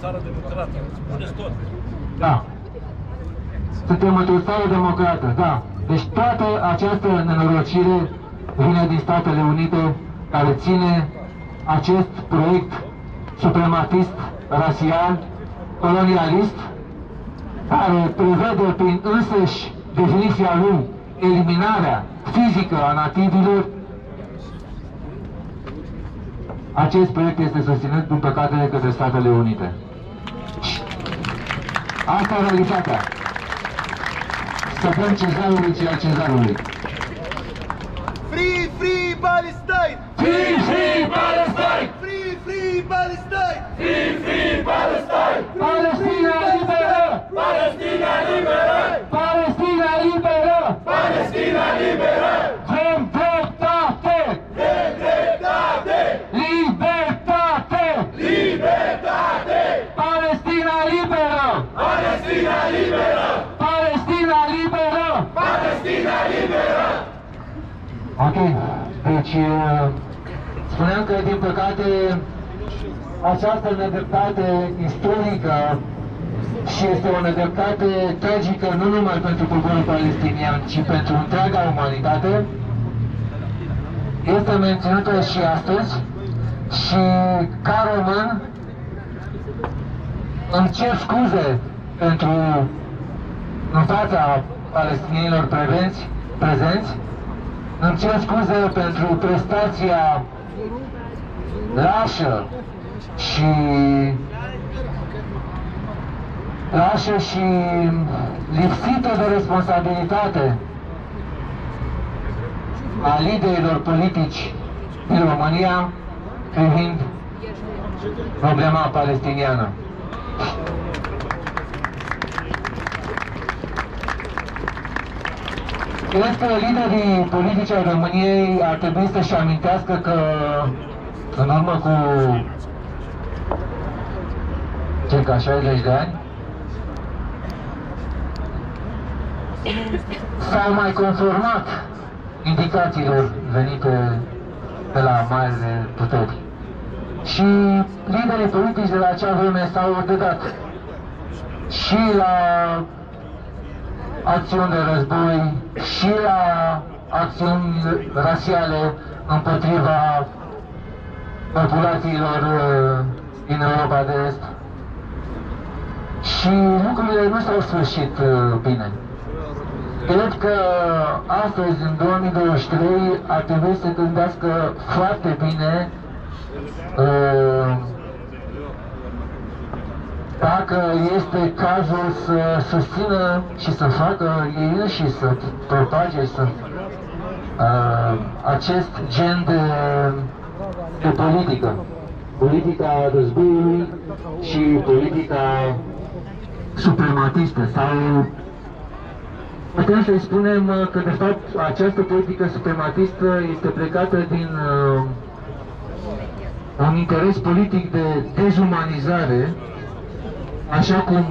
țară democrată. Spuneți tot. Da. Suntem într-o țară democrată, da. Deci toată această nenorocire vine din Statele Unite, care ține acest proiect suprematist, rasial, colonialist, care prevede prin însăși definiția lui eliminarea fizică a nativilor, acest proiect este susținut, din păcate, de către Statele Unite. Asta e realitatea. Să dăm cezarului ceea cezarului. Free, free Palestine! Free, free Palestine! Free, free Palestine! Free, free Palestine! Palestina liberă! Palestina liberă! Palestina liberă! Palestina liberă! Vrem dreptate! Dreptate! Libertate! Libertate! Palestina liberă! Palestina liberă! Palestina liberă! Palestina liberă! Ok, deci uh, spuneam că din păcate această nedreptate istorică și este o nedreptate tragică nu numai pentru poporul palestinian, ci pentru întreaga umanitate, este menținută și astăzi și ca român îmi cer scuze pentru în fața palestinienilor prezenți, prezenți îmi cer scuze pentru prestația lașă și lașă și lipsită de responsabilitate a liderilor politici din România privind problema palestiniană. Cred că liderii politici ai României ar trebui să-și amintească că în urmă cu circa 60 de ani s-au mai conformat indicațiilor venite de la marile puteri. Și liderii politici de la acea vreme s-au dedat și la acțiuni de război și la acțiuni rasiale împotriva populațiilor uh, din Europa de Est. Și lucrurile nu s-au sfârșit uh, bine. Cred că astăzi, în 2023, ar trebui să gândească foarte bine uh, dacă este cazul să susțină și să facă ei înși să propage să, uh, acest gen de, de politică. Politica războiului și politica suprematistă sau putem să-i spunem că de fapt această politică suprematistă este plecată din uh, un interes politic de dezumanizare așa cum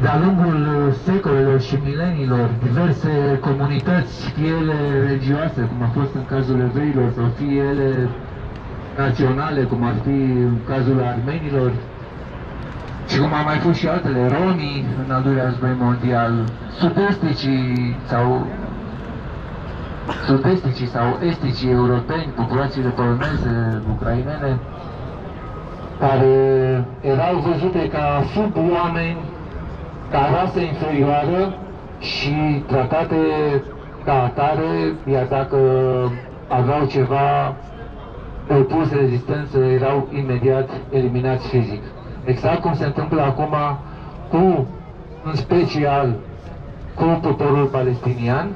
de-a lungul secolelor și mileniilor, diverse comunități, fie ele religioase, cum a fost în cazul evreilor, sau fie ele naționale, cum ar fi în cazul armenilor, și cum a mai fost și altele, romii în al doilea război mondial, sud-esticii sau sud-esticii sau esticii europeni, populațiile poloneze, ucrainene, care erau văzute ca suboameni, ca rasă inferioară și tratate ca atare, iar dacă aveau ceva opus rezistență, erau imediat eliminați fizic. Exact cum se întâmplă acum cu, în special, cu poporul palestinian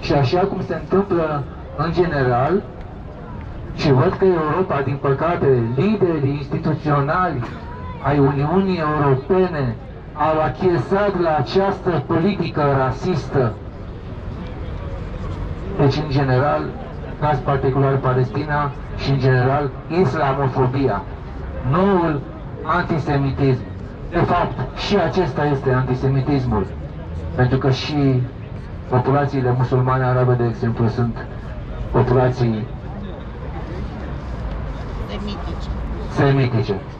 și așa cum se întâmplă în general și văd că Europa, din păcate, liderii instituționali ai Uniunii Europene au achiesat la această politică rasistă. Deci, în general, caz particular Palestina și, în general, islamofobia. Noul antisemitism. De fapt, și acesta este antisemitismul. Pentru că și populațiile musulmane arabe, de exemplu, sunt populații 生命手帳。生。